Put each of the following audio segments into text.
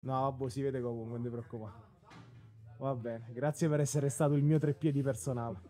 No, boh, si vede comunque, non ti preoccupare. Va bene, grazie per essere stato il mio tre piedi personale.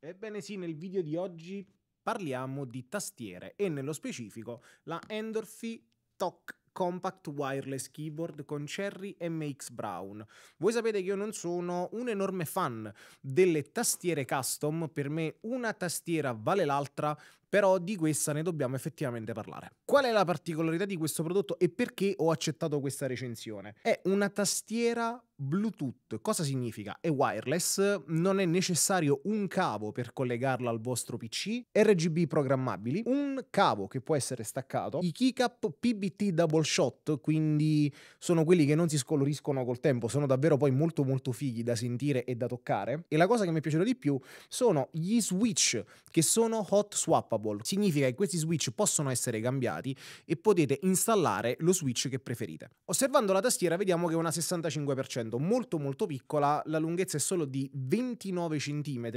Ebbene sì, nel video di oggi parliamo di tastiere e nello specifico la Endorphy TOC Compact Wireless Keyboard con Cherry MX Brown. Voi sapete che io non sono un enorme fan delle tastiere custom, per me una tastiera vale l'altra, però di questa ne dobbiamo effettivamente parlare. Qual è la particolarità di questo prodotto e perché ho accettato questa recensione? È una tastiera Bluetooth. Cosa significa? È wireless, non è necessario un cavo per collegarla al vostro PC, RGB programmabili, un cavo che può essere staccato, i keycap PBT double shot, quindi sono quelli che non si scoloriscono col tempo, sono davvero poi molto molto fighi da sentire e da toccare. E la cosa che mi è piaciuta di più sono gli switch che sono hot swappable. Significa che questi switch possono essere cambiati e potete installare lo switch che preferite. Osservando la tastiera vediamo che è una 65% molto molto piccola, la lunghezza è solo di 29 cm,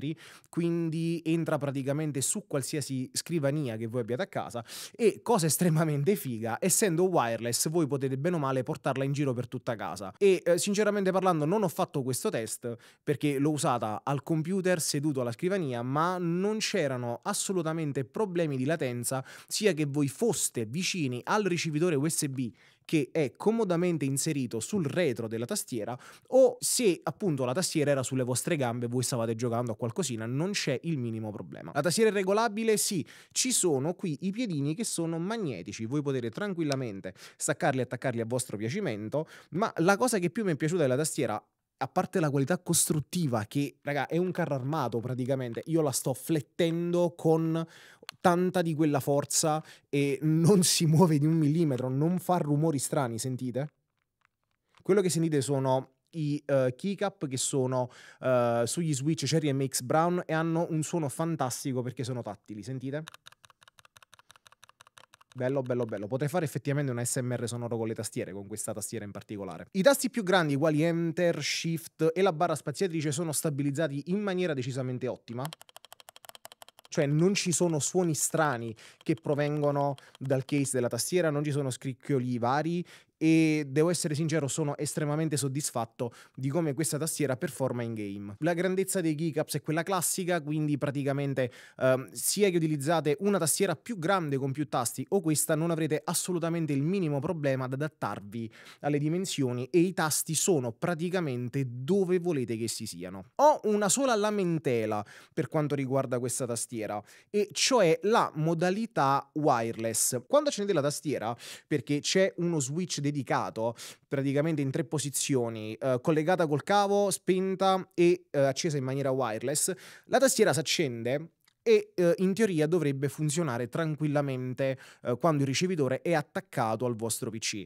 quindi entra praticamente su qualsiasi scrivania che voi abbiate a casa. E cosa estremamente figa, essendo wireless voi potete bene o male portarla in giro per tutta casa. E eh, sinceramente parlando non ho fatto questo test perché l'ho usata al computer seduto alla scrivania, ma non c'erano assolutamente problemi di latenza sia che voi foste vicini al ricevitore USB che è comodamente inserito sul retro della tastiera o se appunto la tastiera era sulle vostre gambe, voi stavate giocando a qualcosina, non c'è il minimo problema. La tastiera è regolabile? Sì, ci sono qui i piedini che sono magnetici, voi potete tranquillamente staccarli e attaccarli a vostro piacimento, ma la cosa che più mi è piaciuta della tastiera a parte la qualità costruttiva che, raga, è un carro armato praticamente, io la sto flettendo con tanta di quella forza e non si muove di un millimetro, non fa rumori strani, sentite? Quello che sentite sono i uh, keycap che sono uh, sugli switch Cherry MX Brown e hanno un suono fantastico perché sono tattili, sentite? Bello, bello, bello. Potrei fare effettivamente un SMR sonoro con le tastiere, con questa tastiera in particolare. I tasti più grandi, quali Enter, Shift e la barra spaziatrice, sono stabilizzati in maniera decisamente ottima cioè non ci sono suoni strani che provengono dal case della tastiera, non ci sono scricchioli vari e devo essere sincero, sono estremamente soddisfatto di come questa tastiera performa in game. La grandezza dei keycaps è quella classica, quindi praticamente ehm, sia che utilizzate una tastiera più grande con più tasti o questa non avrete assolutamente il minimo problema ad adattarvi alle dimensioni e i tasti sono praticamente dove volete che si siano. Ho una sola lamentela per quanto riguarda questa tastiera e cioè la modalità wireless. Quando accendete la tastiera, perché c'è uno switch dedicato praticamente in tre posizioni, eh, collegata col cavo, spenta e eh, accesa in maniera wireless, la tastiera si accende e eh, in teoria dovrebbe funzionare tranquillamente eh, quando il ricevitore è attaccato al vostro PC.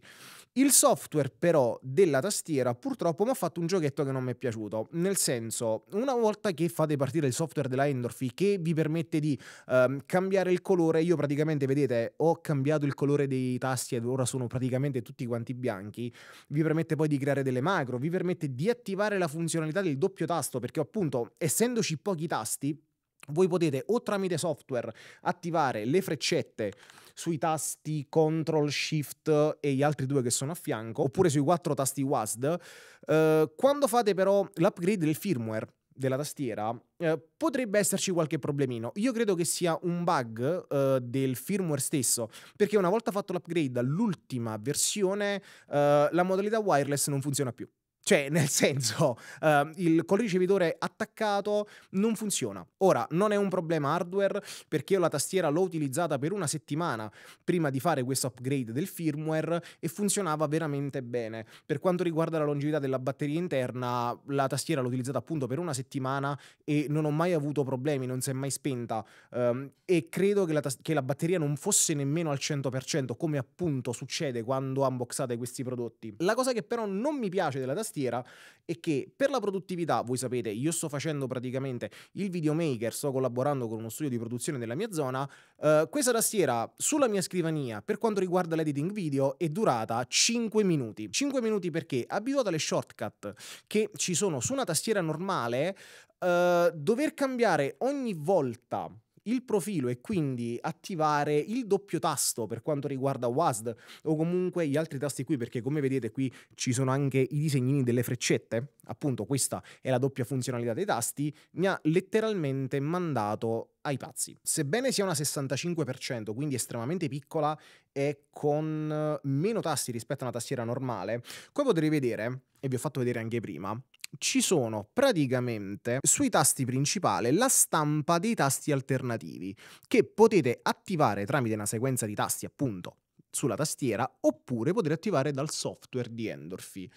Il software però della tastiera purtroppo mi ha fatto un giochetto che non mi è piaciuto, nel senso una volta che fate partire il software della Endorphy che vi permette di ehm, cambiare il colore, io praticamente vedete ho cambiato il colore dei tasti ed ora sono praticamente tutti quanti bianchi, vi permette poi di creare delle macro, vi permette di attivare la funzionalità del doppio tasto perché appunto essendoci pochi tasti voi potete o tramite software attivare le freccette sui tasti Ctrl, Shift e gli altri due che sono a fianco, oppure sui quattro tasti WASD. Eh, quando fate però l'upgrade del firmware della tastiera, eh, potrebbe esserci qualche problemino. Io credo che sia un bug eh, del firmware stesso, perché una volta fatto l'upgrade all'ultima versione, eh, la modalità wireless non funziona più. Cioè, nel senso, uh, il, col ricevitore attaccato non funziona. Ora, non è un problema hardware perché io la tastiera l'ho utilizzata per una settimana prima di fare questo upgrade del firmware e funzionava veramente bene. Per quanto riguarda la longevità della batteria interna, la tastiera l'ho utilizzata appunto per una settimana e non ho mai avuto problemi, non si è mai spenta um, e credo che la, che la batteria non fosse nemmeno al 100% come appunto succede quando unboxate questi prodotti. La cosa che però non mi piace della tastiera tastiera e che per la produttività, voi sapete, io sto facendo praticamente il videomaker, sto collaborando con uno studio di produzione nella mia zona, eh, questa tastiera sulla mia scrivania per quanto riguarda l'editing video è durata 5 minuti. 5 minuti perché abituato alle shortcut che ci sono su una tastiera normale, Uh, dover cambiare ogni volta il profilo e quindi attivare il doppio tasto per quanto riguarda WASD o comunque gli altri tasti qui perché come vedete qui ci sono anche i disegnini delle freccette, appunto questa è la doppia funzionalità dei tasti, mi ha letteralmente mandato ai pazzi. Sebbene sia una 65%, quindi estremamente piccola e con meno tasti rispetto a una tastiera normale, come potete vedere, e vi ho fatto vedere anche prima, ci sono praticamente sui tasti principali la stampa dei tasti alternativi che potete attivare tramite una sequenza di tasti appunto sulla tastiera oppure potete attivare dal software di Endorphy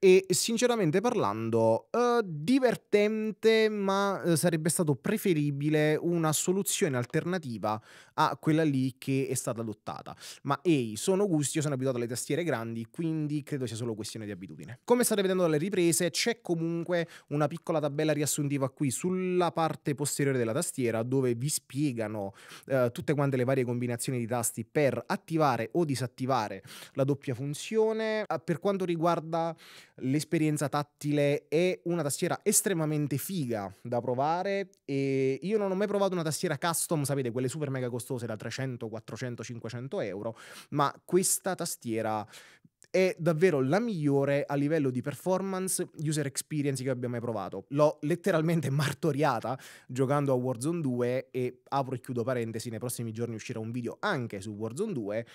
e sinceramente parlando uh, divertente ma uh, sarebbe stato preferibile una soluzione alternativa a quella lì che è stata adottata. Ma ehi sono gusti io sono abituato alle tastiere grandi quindi credo sia solo questione di abitudine. Come state vedendo dalle riprese c'è comunque una piccola tabella riassuntiva qui sulla parte posteriore della tastiera dove vi spiegano uh, tutte quante le varie combinazioni di tasti per attivare o disattivare la doppia funzione. Per quanto riguarda l'esperienza tattile è una tastiera estremamente figa da provare e io non ho mai provato una tastiera custom, sapete, quelle super mega costose da 300, 400, 500 euro, ma questa tastiera è davvero la migliore a livello di performance user experience che abbia mai provato. L'ho letteralmente martoriata giocando a Warzone 2 e apro e chiudo parentesi, nei prossimi giorni uscirà un video anche su Warzone 2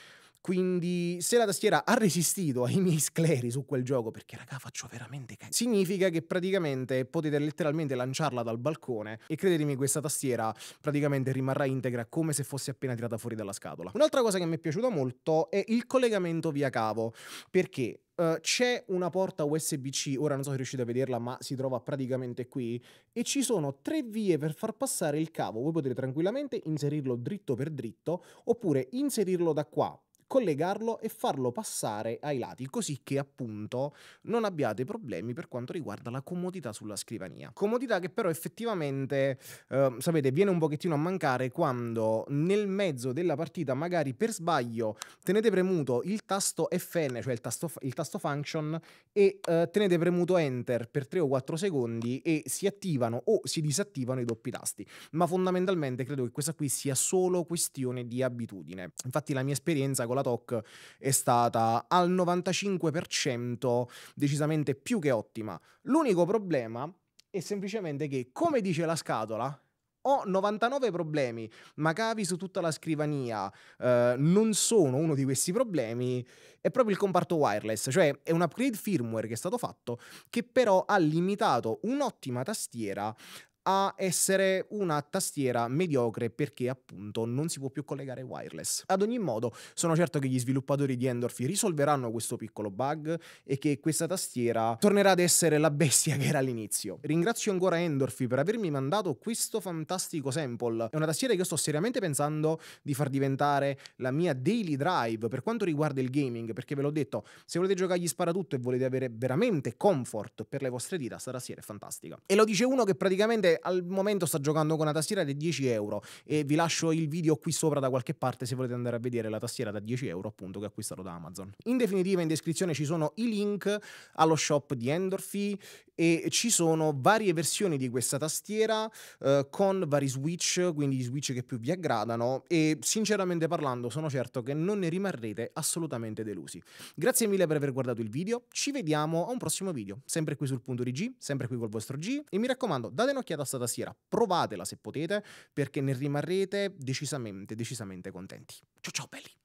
quindi se la tastiera ha resistito ai miei scleri su quel gioco, perché raga faccio veramente cagare, significa che praticamente potete letteralmente lanciarla dal balcone e credetemi questa tastiera praticamente rimarrà integra come se fosse appena tirata fuori dalla scatola. Un'altra cosa che mi è piaciuta molto è il collegamento via cavo, perché Uh, c'è una porta USB-C, ora non so se riuscite a vederla, ma si trova praticamente qui, e ci sono tre vie per far passare il cavo. Voi potete tranquillamente inserirlo dritto per dritto, oppure inserirlo da qua, collegarlo e farlo passare ai lati, così che appunto non abbiate problemi per quanto riguarda la comodità sulla scrivania. Comodità che però effettivamente, eh, sapete, viene un pochettino a mancare quando nel mezzo della partita magari per sbaglio tenete premuto il tasto FN, cioè il tasto, il tasto function, e eh, tenete premuto enter per 3 o 4 secondi e si attivano o si disattivano i doppi tasti. Ma fondamentalmente credo che questa qui sia solo questione di abitudine. Infatti la mia esperienza con la TOC è stata al 95% decisamente più che ottima. L'unico problema è semplicemente che, come dice la scatola, ho 99 problemi, ma cavi su tutta la scrivania eh, non sono uno di questi problemi, è proprio il comparto wireless, cioè è un upgrade firmware che è stato fatto che però ha limitato un'ottima tastiera a essere una tastiera mediocre perché appunto non si può più collegare wireless. Ad ogni modo, sono certo che gli sviluppatori di Endorphy risolveranno questo piccolo bug e che questa tastiera tornerà ad essere la bestia che era all'inizio. Ringrazio ancora Endorphy per avermi mandato questo fantastico sample. È una tastiera che io sto seriamente pensando di far diventare la mia daily drive per quanto riguarda il gaming, perché ve l'ho detto, se volete giocare gli sparatutto e volete avere veramente comfort per le vostre dita, sta tastiera è fantastica. E lo dice uno che praticamente al momento sta giocando con una tastiera di 10 euro e vi lascio il video qui sopra da qualche parte se volete andare a vedere la tastiera da 10 euro appunto che ho acquistato da Amazon. In definitiva in descrizione ci sono i link allo shop di Endorphy e ci sono varie versioni di questa tastiera eh, con vari switch, quindi gli switch che più vi aggradano e sinceramente parlando sono certo che non ne rimarrete assolutamente delusi. Grazie mille per aver guardato il video, ci vediamo a un prossimo video, sempre qui sul punto di G, sempre qui col vostro G e mi raccomando date un'occhiata a sta tastiera, provatela se potete perché ne rimarrete decisamente, decisamente contenti. Ciao ciao belli!